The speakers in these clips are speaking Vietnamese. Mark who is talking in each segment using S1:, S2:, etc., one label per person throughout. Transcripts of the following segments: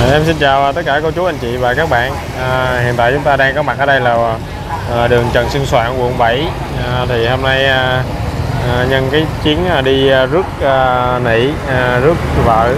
S1: À, em xin chào tất cả cô chú anh chị và các bạn. À, hiện tại chúng ta đang có mặt ở đây là à, đường Trần Xuân Soạn quận 7 à, thì hôm nay à, à, nhân cái chuyến à, đi à, rước à, nỉ à, rước vợ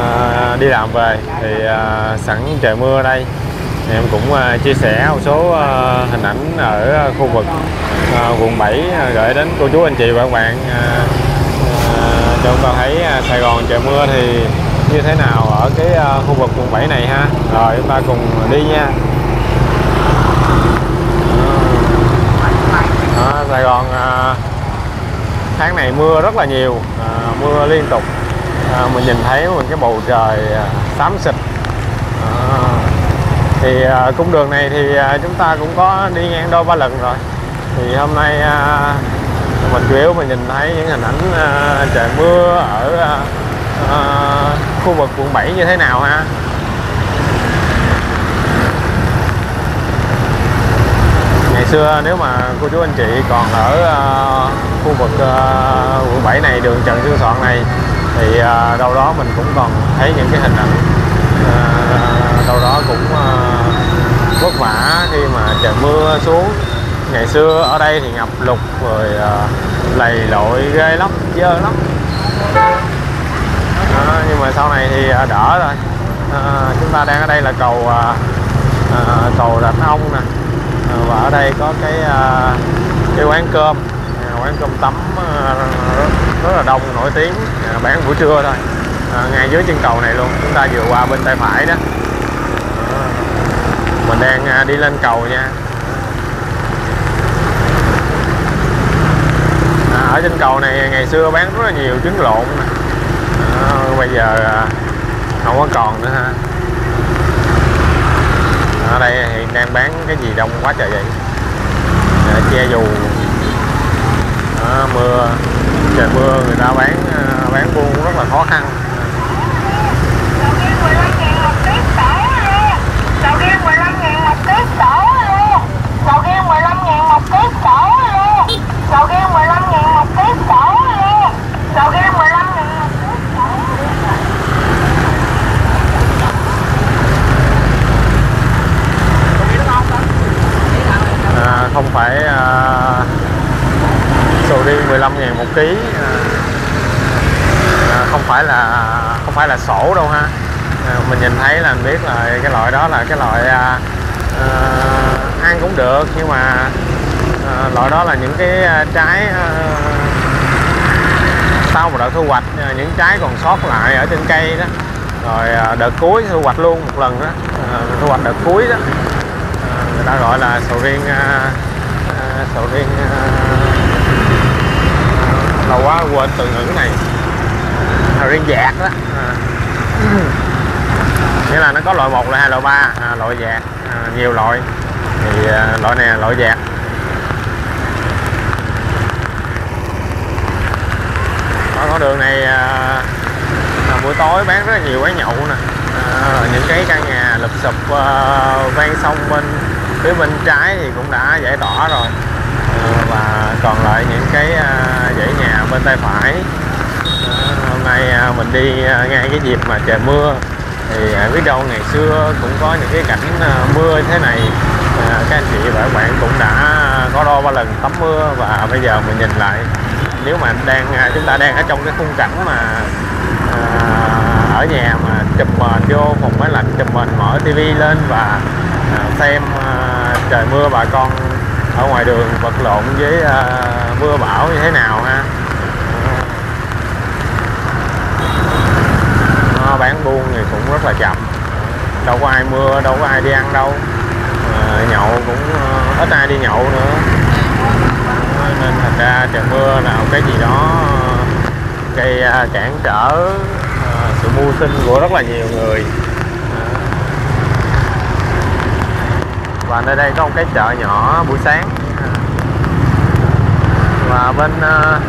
S1: à, đi làm về. Thì à, sẵn trời mưa ở đây. Em cũng à, chia sẻ một số à, hình ảnh ở khu vực à, quận 7 à, gửi đến cô chú anh chị và các bạn. À, à, cho chúng ta thấy à, Sài Gòn trời mưa thì như thế nào? Ở cái à, khu vực quận 7 này ha. Rồi chúng ta cùng đi nha. À, Sài Gòn à, tháng này mưa rất là nhiều. À, mưa liên tục. À, mình nhìn thấy mình cái bầu trời à, xám xịt. À, thì à, cung đường này thì à, chúng ta cũng có đi ngang đôi ba lần rồi. Thì hôm nay à, mình chủ yếu mình nhìn thấy những hình ảnh à, trời mưa ở à, Ờ, khu vực quận 7 như thế nào ha? Ngày xưa nếu mà cô chú anh chị còn ở uh, khu vực uh, quận 7 này đường Trần Sư Soạn này thì uh, đâu đó mình cũng còn thấy những cái hình ảnh uh, đâu đó cũng uh, vất vả khi mà trời mưa xuống. Ngày xưa ở đây thì ngập lụt rồi uh, lầy lội ghê lắm dơ lắm à, nhưng mà sau này thì à, đỡ rồi. À, chúng ta đang ở đây là cầu à, à cầu rạch ông nè. À, và ở đây có cái à, cái quán cơm. Quán cơm tấm à, rất, rất là đông nổi tiếng à, bán buổi trưa thôi. À, ngay dưới chân cầu này luôn. Chúng ta vừa qua bên tay phải đó. À, mình đang à, đi lên cầu nha. À, ở trên cầu này ngày xưa bán rất là nhiều trứng lộn nè. Ờ, bây giờ à, không có còn nữa ha. Ở đây hiện đang bán cái gì đông quá trời vậy? Để che dù. Đó, mưa trời mưa người ta bán à, bán buôn rất là khó khăn
S2: Sầu riêng 15 ngàn một ký sổ luôn Sầu riêng 15 ngàn một ký sổ luôn Sầu riêng 15 ngàn một ký sổ luôn Sầu riêng 15 ngàn một ký sổ luôn Sầu riêng 15 ngàn một ký sổ
S1: à, không phải à, sầu riêng 15 ngàn một ký. À, à, không phải là không phải là sổ đâu ha. À, mình nhìn thấy là mình biết là cái loại đó là cái loại à, à, ăn cũng được nhưng mà à, loại đó là những cái à, trái à, sau một đợt thu hoạch à, những trái còn sót lại ở trên cây đó. Rồi đợt cuối thu hoạch luôn một lần đó. À, thu hoạch đợt cuối đó. À, người ta gọi là sầu riêng à, sầu riêng à, à, lâu quá quên từ ngữ này. Sầu riêng dạt đó. À. nghĩa là nó có loại 1 loại 2 loại 3 à, loại dạt à, nhiều loại. Thì à, loại này là loại dạt ở con đường này à, à, buổi tối bán rất là nhiều quán nhậu nè. À, những cái căn nhà lụp sụp à, ven sông bên phía bên trái thì cũng đã giải tỏa rồi. Ờ, và còn lại những cái à, dãy nhà bên tay phải. Hôm nay à, mình đi à, ngay cái dịp mà trời mưa. Thì biết đâu ngày xưa cũng có những cái cảnh mưa thế này. Ờ, các anh chị và các bạn cũng đã có đo ba lần tắm mưa và bây giờ mình nhìn lại. Nếu mà đang chúng ta đang ở trong cái khung cảnh mà ở nhà mà chụp mền vô phòng máy lạnh, chụp mền mở tivi lên và xem trời mưa bà con ở ngoài đường vật lộn với uh, mưa bão như thế nào ha? Nó bán buôn thì cũng rất là chậm. Đâu có ai mưa đâu có ai đi ăn đâu. À, nhậu cũng uh, ít ai đi nhậu nữa. Nên thành ra trời mưa nào cái gì đó ờ, gây uh, à, cản trở uh, sự mưu sinh của rất là nhiều người À và nơi đây có một cái chợ nhỏ buổi sáng. Và bên ờ,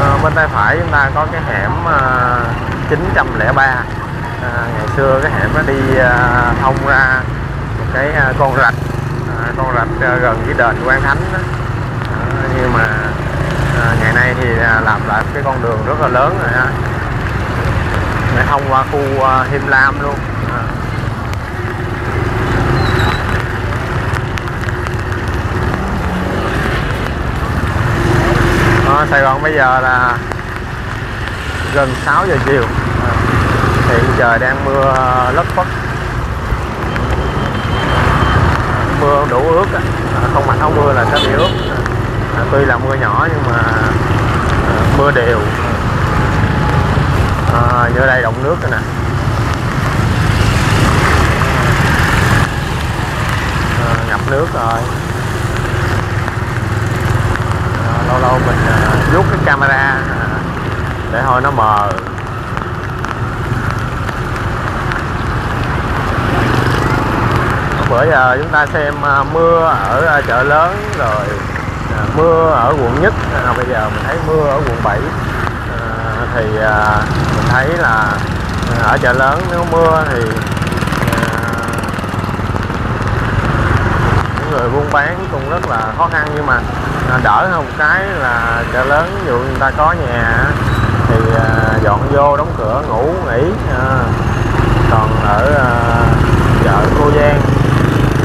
S1: ờ, bên tay phải chúng ta có cái hẻm ờ, 903 à, ngày xưa cái hẻm nó đi thông ra một cái con rạch. Con rạch gần cái đền Quan Thánh đó. Nhưng mà ngày nay thì làm lại cái con đường rất là lớn rồi ha. Để thông qua khu uh, Lam luôn. À. Sài Gòn bây giờ là gần 6 giờ chiều à. hiện trời đang mưa lất phất mưa đủ ướt. À, không mặc áo mưa là sẽ bị ướt à, tuy là mưa nhỏ nhưng mà à, mưa đều à, như đây động nước rồi nè à, ngập nước rồi à, lâu mình ờ, rút cái camera ờ, để thôi nó mờ. Bữa giờ chúng ta xem ờ, mưa ở chợ lớn rồi mưa ở quận nhất. À, bây giờ mình thấy mưa ở quận 7 à, thì à, mình thấy là ở chợ lớn nếu mưa thì những người buôn bán cũng rất là khó khăn. Nhưng mà Ờ, đỡ hơn một cái là chợ lớn ví dụ người ta có nhà thì ờ, dọn vô đóng cửa ngủ nghỉ à, còn ở à, chợ cô giang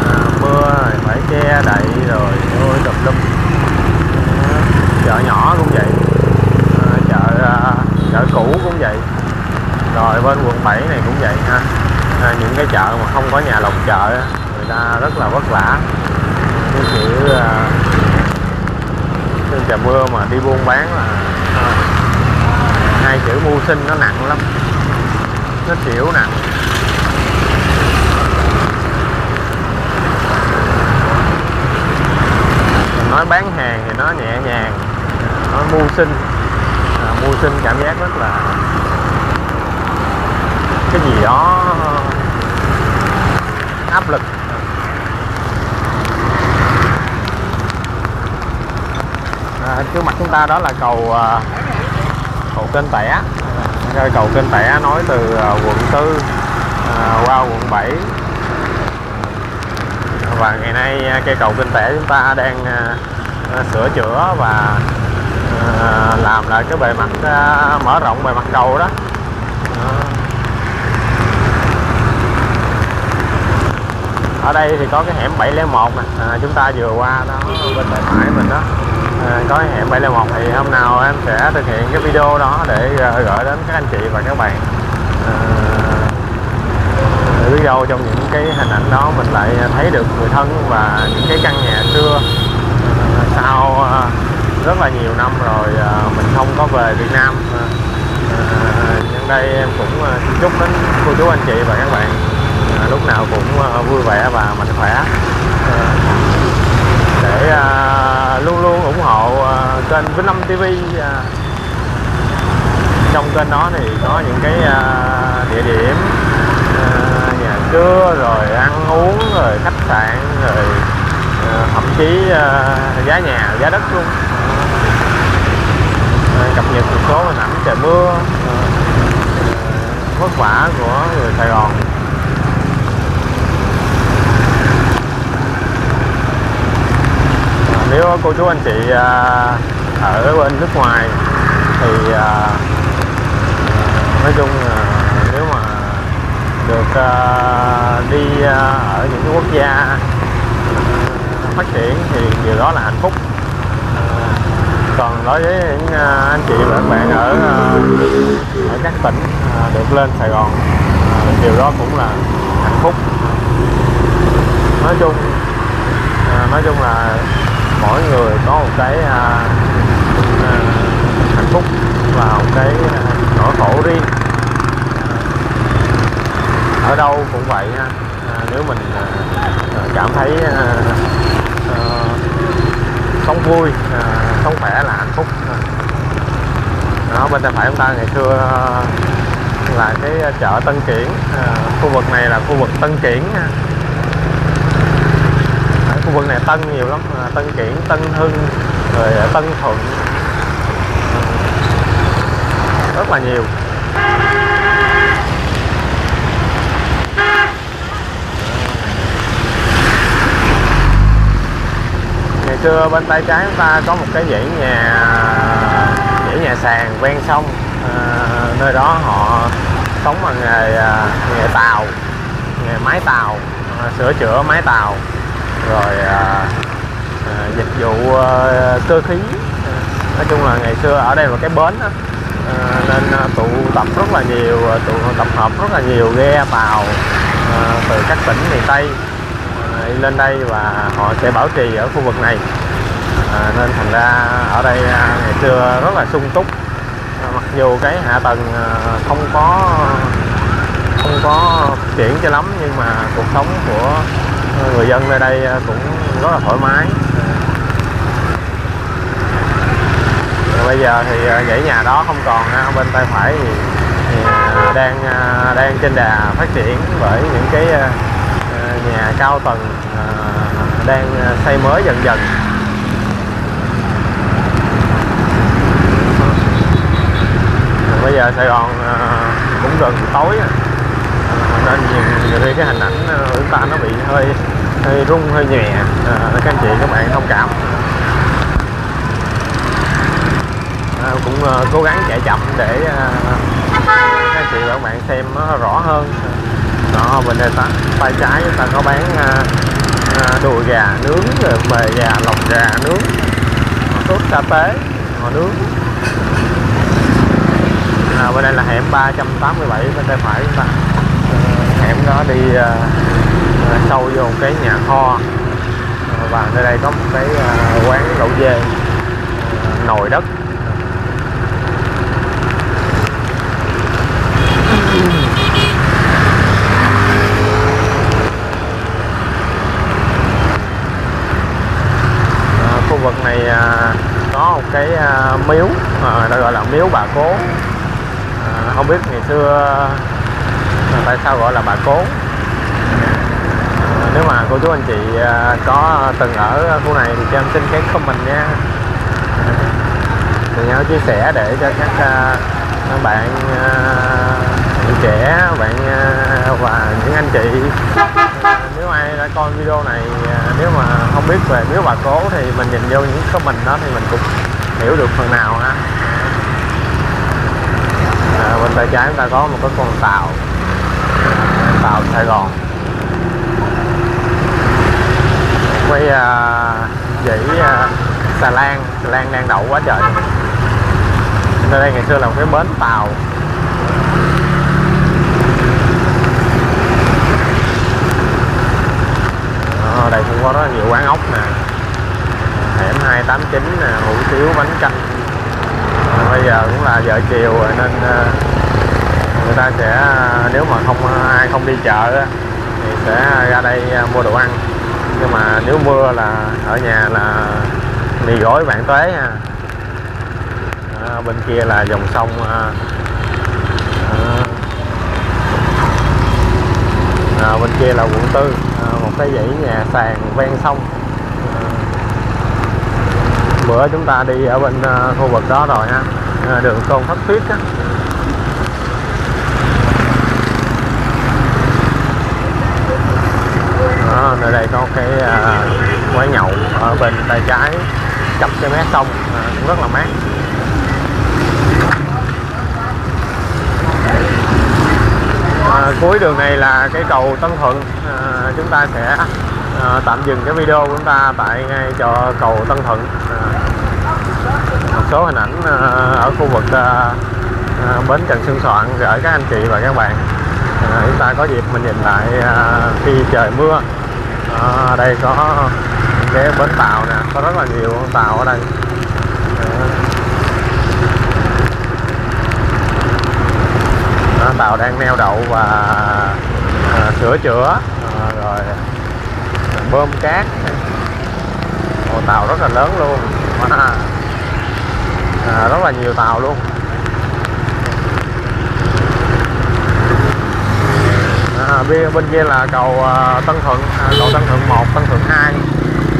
S1: à, mưa phải che đậy rồi ôi tùm lum. Chợ nhỏ cũng vậy à, chợ à, chợ cũ cũng vậy. Rồi bên quận 7 này cũng vậy ha. À, những cái chợ mà không có nhà lồng chợ người ta rất là vất vả. Cái kiểu à, cái trời mưa mà đi buôn bán là à, hai chữ mưu sinh nó nặng lắm. Nó chịu nặng mình nói bán hàng thì nó nhẹ nhàng nói mưu sinh. À, mưu sinh cảm giác rất là cái gì đó áp lực. À, trước mặt chúng ta đó là cầu à, cầu kênh tẻ. À, cầu kênh tẻ nối từ à, quận 4 à, qua quận 7 và ngày nay cây cầu kênh tẻ chúng ta đang à, sửa chữa và à, làm lại cái bề mặt à, mở rộng bề mặt cầu đó. Ở đây thì có cái hẻm 701 nè. À, chúng ta vừa qua đó bên tay phải mình đó à, có hẹn hẻm 701 thì hôm nào em sẽ thực hiện cái video đó để à, gửi đến các anh chị và các bạn. À, biết đâu trong những cái hình ảnh đó mình lại thấy được người thân và những cái căn nhà xưa. À, sau à, rất là nhiều năm rồi à, mình không có về Việt Nam. À, à nhân đây em cũng à, xin chúc đến cô chú anh chị và các bạn à, lúc nào cũng à, vui vẻ và mạnh khỏe. À, để à, luôn luôn ủng hộ à, kênh Vĩnh Lâm TV à, ờ. trong kênh đó thì có những cái à, địa điểm à, nhà trưa rồi ăn uống rồi khách sạn rồi à, thậm chí à, giá nhà giá đất luôn. À, cập nhật một số hình ảnh trời mưa à, vất vả của người Sài Gòn À, nếu cô chú anh chị à, ở bên nước ngoài thì à, nói chung nếu mà được à, đi ở những quốc gia phát triển thì điều đó là hạnh phúc. Còn đối với những anh chị và các bạn ở ở các tỉnh được lên Sài Gòn điều đó cũng là hạnh phúc. Nói chung nói chung là mỗi người có một cái à, à, hạnh phúc và một cái à, nỗi khổ riêng. Ở đâu cũng vậy ha. À, nếu mình à, à cảm thấy à, à, sống vui à, sống khỏe là hạnh phúc. Đó bên tay phải chúng ta ngày xưa à, là cái chợ Tân Kiển. À, khu vực này là khu vực Tân Kiển ha khu vực này Tân nhiều lắm à, Tân Kiển Tân Hưng rồi à, Tân Thuận. Ừ. Rất là nhiều. Ngày xưa bên tay trái chúng ta có một cái dãy nhà dãy nhà sàn ven sông à, nơi đó họ sống bằng nghề à, nghề tàu nghề máy tàu à, sửa chữa máy tàu rồi à, à, dịch vụ à, cơ khí. Nói chung là ngày xưa ở đây là cái bến đó. À, ờ, nên à, tụ tập rất là nhiều à, tụ tập hợp rất là nhiều ghe tàu à, từ các tỉnh miền tây à, lên đây và họ sẽ bảo trì ở khu vực này. À, nên thành ra ở đây à, ngày xưa rất là sung túc. À, mặc dù cái hạ tầng à, không có không có phát triển cho lắm nhưng mà cuộc sống của người dân nơi đây à, cũng rất là thoải mái. Bây giờ thì à, dãy nhà đó không còn ha bên tay phải thì, thì à, đang đang trên đà phát triển bởi những cái nhà cao tầng đang xây mới dần dần. Bây giờ Sài Gòn cũng gần tối rồi nên nhiều, khi cái hình ảnh ờ, chúng ta nó bị hơi hơi rung hơi nhẹ à, ờ, các anh chị các bạn thông cảm. À, cũng à, cố gắng chạy chậm để à, các anh chị và các bạn xem nó rõ hơn. Đó bên đây ta, tay trái chúng ta có bán à, à, đùi gà nướng mề gà lòng gà nướng sốt sa tế họ nướng. À, bên đây là hẻm 387 bên tay phải chúng ta hẻm đó đi uh, sâu vô một cái nhà kho. Ờ, và nơi đây có một cái uh, quán lẩu dê uh, nồi đất. Khu vực này có một cái miếu à, nó gọi là miếu bà cố. Không biết ngày xưa tại sao gọi là bà cố. Nếu mà cô chú anh chị à, có từng ở khu này thì cho em xin cái comment nha. Cùng nhớ chia sẻ để cho các à, à, bạn trẻ bạn và những anh chị. Nếu ai đã coi video này nếu mà không biết về miếu bà cố thì mình nhìn vô những comment đó thì mình cũng hiểu được phần nào ha. À, bên tay trái chúng ta có một cái con tàu vào Sài Gòn. Quay à, dãy à, xà lan. Xà lan đang đậu quá trời. Nơi đây ngày xưa là một cái bến tàu. Đó, đây cũng có rất nhiều quán ốc nè. Hẻm 289 nè hủ tiếu bánh canh. À, bây giờ cũng là giờ chiều rồi nên à, người ta sẽ à, nếu mà không à, ai không đi chợ á, thì sẽ ra đây à, mua đồ ăn. Nhưng mà nếu mưa là ở nhà là mì gói bạn tuế ha à, bên kia là dòng sông à, à, à, bên kia là quận tư à, một cái dãy nhà sàn ven sông. À, bữa chúng ta đi ở bên à, khu vực đó rồi ha. À, đường tôn thất tuyết á. Ở đây có cái uh, quán nhậu ở bên tay trái chọc cái mé sông à, cũng rất là mát. À, cuối đường này là cái cầu Tân Thuận à, chúng ta sẽ à, tạm dừng cái video của chúng ta tại ngay cho cầu Tân Thuận. À, một số hình ảnh à, ở khu vực à, à, bến Trần Xuân Soạn gửi các anh chị và các bạn. À, chúng ta có dịp mình nhìn lại à, khi trời mưa à, đây có cái bến tàu nè có rất là nhiều con tàu ở đây. À, tàu đang neo đậu và à, sửa chữa. À, rồi bơm cát. Ồ, tàu rất là lớn luôn. À, rất là nhiều tàu luôn à, bên, bên kia là cầu à, Tân Thuận à, cầu Tân Thuận 1 Tân Thuận 2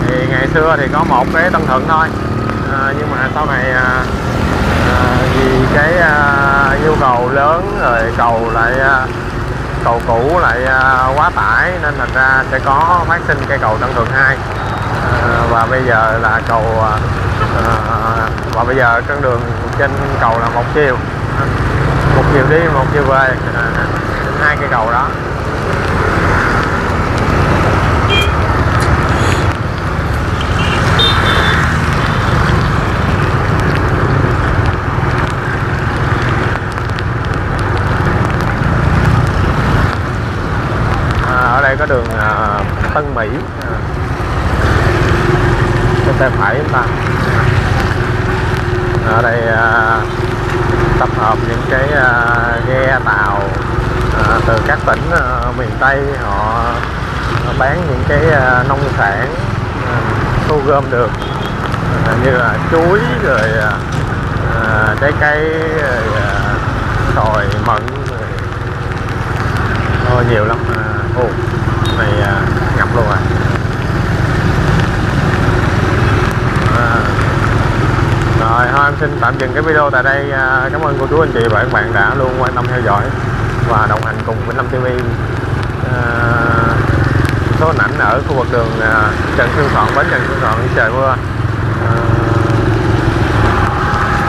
S1: thì ngày xưa thì có một cái Tân Thuận thôi. À, nhưng mà sau này à, à, vì cái à, nhu cầu lớn rồi cầu lại à, cầu cũ lại à, quá tải nên thành ra sẽ có phát sinh cây cầu Tân Thuận 2 à, và bây giờ là cầu à, à, và bây giờ con đường trên cầu là một chiều. Một chiều đi một chiều về. À, hai cây cầu đó. À, đây có đường à, Tân Mỹ. À. bên tay phải chúng ta. Ở đây à, tập hợp những cái à, ghe tàu à, từ các tỉnh à, miền Tây họ bán những cái à, nông sản à, thu gom được. À, như là chuối rồi à, à trái cây rồi à, xoài mận rồi. Nhiều lắm. À, ô này ngập luôn à. à. Rồi thôi em xin tạm dừng cái video tại đây. À, cảm ơn cô chú anh chị và các bạn đã luôn quan tâm theo dõi và đồng hành cùng với Lâm TV à, số hình ảnh ở khu vực đường à, Trần Xuân Soạn bến Trần Xuân Soạn trời mưa. À,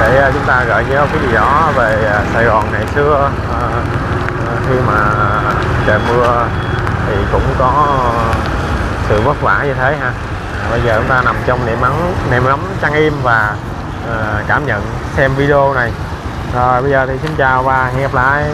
S1: để à, chúng ta gợi nhớ cái gì đó về Sài Gòn ngày xưa à, khi mà trời mưa thì cũng có sự vất vả như thế ha. À, bây giờ chúng ta nằm trong niệm ấm niệm ấm trăng im và uh, cảm nhận xem video này. Rồi bây giờ thì xin chào và hẹn gặp lại.